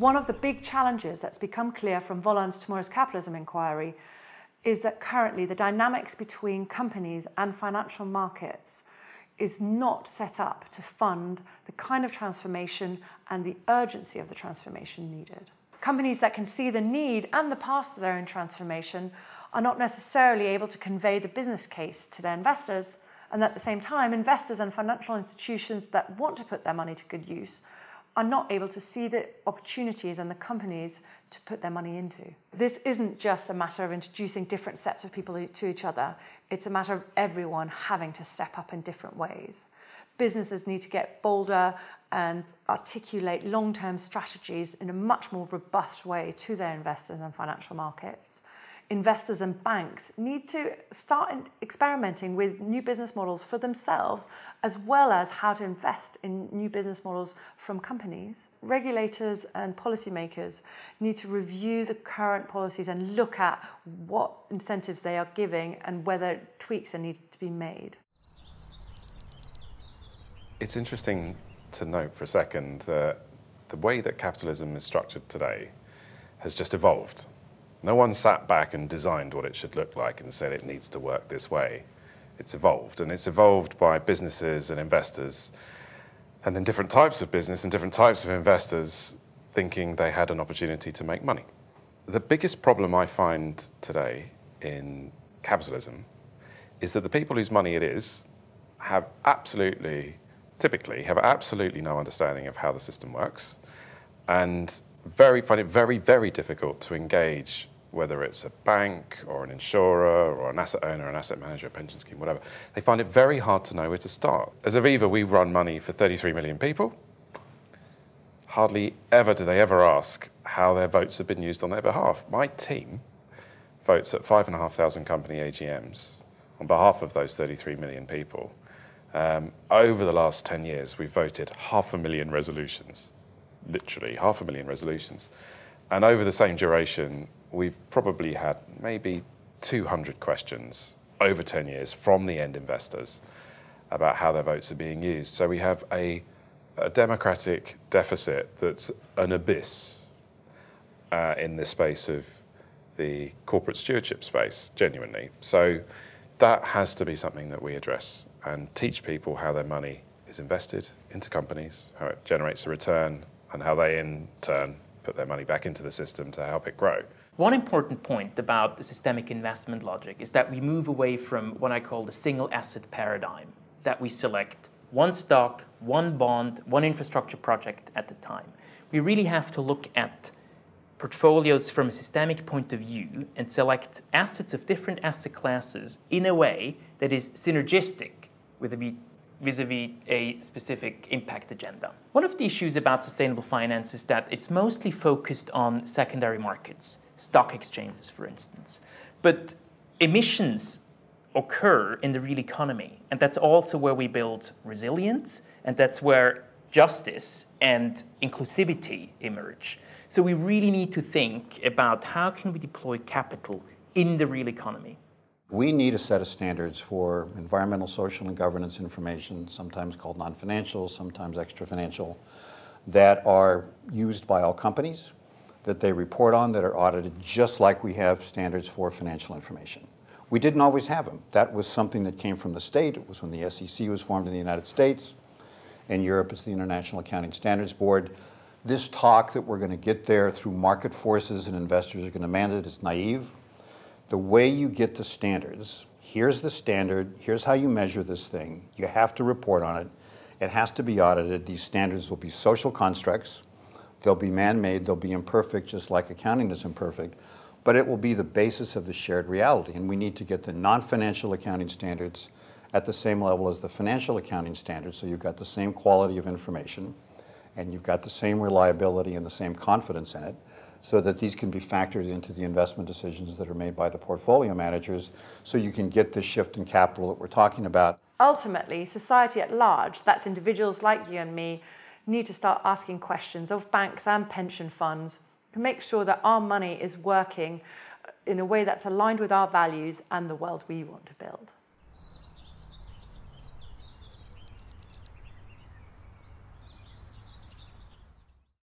One of the big challenges that's become clear from Volans' Tomorrow's Capitalism inquiry is that currently the dynamics between companies and financial markets is not set up to fund the kind of transformation and the urgency of the transformation needed. Companies that can see the need and the path to their own transformation are not necessarily able to convey the business case to their investors, and at the same time, investors and financial institutions that want to put their money to good use are not able to see the opportunities and the companies to put their money into. This isn't just a matter of introducing different sets of people to each other, it's a matter of everyone having to step up in different ways. Businesses need to get bolder and articulate long term strategies in a much more robust way to their investors and financial markets investors and banks need to start experimenting with new business models for themselves, as well as how to invest in new business models from companies. Regulators and policymakers need to review the current policies and look at what incentives they are giving and whether tweaks are needed to be made. It's interesting to note for a second that the way that capitalism is structured today has just evolved no one sat back and designed what it should look like and said it needs to work this way. It's evolved, and it's evolved by businesses and investors, and then different types of business and different types of investors thinking they had an opportunity to make money. The biggest problem I find today in capitalism is that the people whose money it is have absolutely, typically, have absolutely no understanding of how the system works and very find it very, very difficult to engage whether it's a bank or an insurer or an asset owner, an asset manager, a pension scheme, whatever. They find it very hard to know where to start. As Aviva, we run money for 33 million people. Hardly ever do they ever ask how their votes have been used on their behalf. My team votes at 5,500 company AGMs on behalf of those 33 million people. Um, over the last 10 years, we've voted half a million resolutions literally half a million resolutions. And over the same duration, we've probably had maybe 200 questions over 10 years from the end investors about how their votes are being used. So we have a, a democratic deficit that's an abyss uh, in the space of the corporate stewardship space, genuinely. So that has to be something that we address and teach people how their money is invested into companies, how it generates a return, and how they in turn put their money back into the system to help it grow. One important point about the systemic investment logic is that we move away from what I call the single asset paradigm, that we select one stock, one bond, one infrastructure project at a time. We really have to look at portfolios from a systemic point of view and select assets of different asset classes in a way that is synergistic with the vis-a-vis a specific impact agenda. One of the issues about sustainable finance is that it's mostly focused on secondary markets, stock exchanges, for instance. But emissions occur in the real economy, and that's also where we build resilience, and that's where justice and inclusivity emerge. So we really need to think about how can we deploy capital in the real economy. We need a set of standards for environmental, social, and governance information, sometimes called non-financial, sometimes extra-financial, that are used by all companies, that they report on, that are audited, just like we have standards for financial information. We didn't always have them. That was something that came from the state. It was when the SEC was formed in the United States. In Europe, it's the International Accounting Standards Board. This talk that we're going to get there through market forces and investors are going to demand it is naive the way you get to standards, here's the standard, here's how you measure this thing, you have to report on it, it has to be audited. These standards will be social constructs, they'll be man-made, they'll be imperfect just like accounting is imperfect, but it will be the basis of the shared reality. And we need to get the non-financial accounting standards at the same level as the financial accounting standards so you've got the same quality of information and you've got the same reliability and the same confidence in it so that these can be factored into the investment decisions that are made by the portfolio managers so you can get the shift in capital that we're talking about. Ultimately, society at large, that's individuals like you and me, need to start asking questions of banks and pension funds to make sure that our money is working in a way that's aligned with our values and the world we want to build.